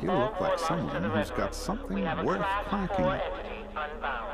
You look like someone who's got something worth cracking.